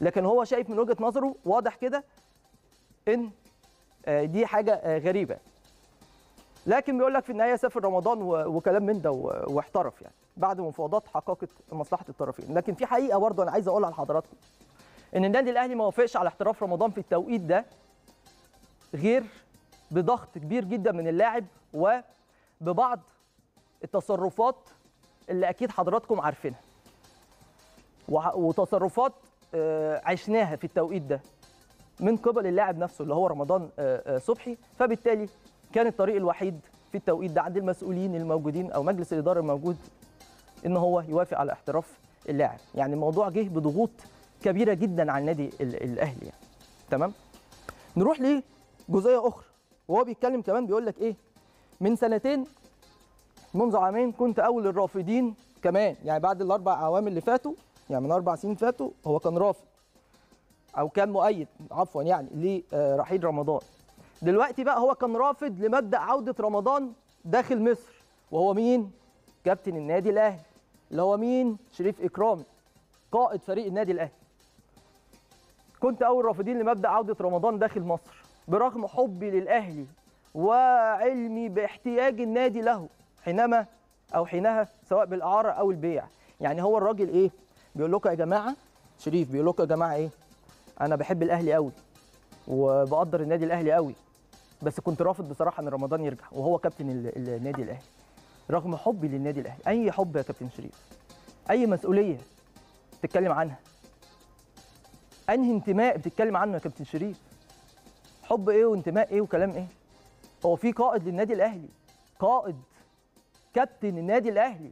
لكن هو شايف من وجهة نظره واضح كده إن آه، دي حاجة آه، غريبة. لكن بيقول لك في النهاية سافر رمضان وكلام من ده واحترف يعني بعد مفاوضات حققت مصلحة الطرفين. لكن في حقيقة برضه أنا عايز أقولها لحضراتكم إن النادي الأهلي ما وافقش على احتراف رمضان في التوقيت ده غير بضغط كبير جدا من اللاعب وببعض التصرفات اللي أكيد حضراتكم عارفينها. وتصرفات عشناها في التوقيت ده من قبل اللاعب نفسه اللي هو رمضان آه، آه، صبحي. فبالتالي كان الطريق الوحيد في التوقيت ده عند المسؤولين الموجودين أو مجلس الإدارة الموجود إن هو يوافق على احتراف اللاعب. يعني الموضوع جه بضغوط كبيرة جدا على النادي ال- الأهلي يعني. تمام؟ نروح لجزئية أخرى. وهو بيتكلم كمان بيقول لك إيه؟ من سنتين منذ عامين كنت أول الرافضين كمان. يعني بعد الأربع أعوام اللي فاتوا يعني من أربع سنين فاتوا هو كان رافض أو كان مؤيد عفوا يعني لرحيل رمضان. دلوقتي بقى هو كان رافض لمبدأ عودة رمضان داخل مصر. وهو مين؟ كابتن النادي الأهلي اللي هو مين؟ شريف إكرامي قائد فريق النادي الأهلي. كنت أول رافضين لمبدأ عودة رمضان داخل مصر. برغم حبي للأهلي وعلمي باحتياج النادي له حينما أو حينها سواء بالأعارة أو البيع. يعني هو الراجل إيه؟ بيقول لكم يا جماعة شريف بيقول لكم يا جماعة إيه؟ أنا بحب الأهلي قوي وبقدر النادي الأهلي قوي بس كنت رافض بصراحة إن رمضان يرجع وهو كابتن ال- النادي الأهلي رغم حبي للنادي الأهلي. أي حب يا كابتن شريف؟ أي مسؤولية تتكلم عنها؟ أنهي انتماء بتتكلم عنه يا كابتن شريف؟ حب إيه وانتماء إيه وكلام إيه؟ هو في قائد للنادي الأهلي قائد كابتن النادي الأهلي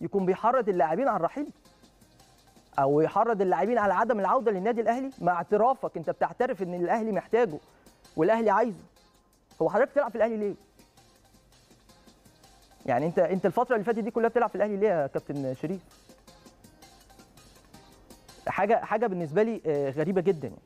يكون بيحرض اللاعبين على الرحيل؟ أو يحرض اللاعبين على عدم العوده للنادي الاهلي مع اعترافك انت بتعترف ان الاهلي محتاجه والاهلي عايزه. هو حضرتك بتلعب في الاهلي ليه؟ يعني انت انت الفترة اللي فاتت دي كلها بتلعب في الاهلي ليه يا كابتن شريف؟ حاجة حاجة بالنسبة لي آه، غريبه جدا يعني.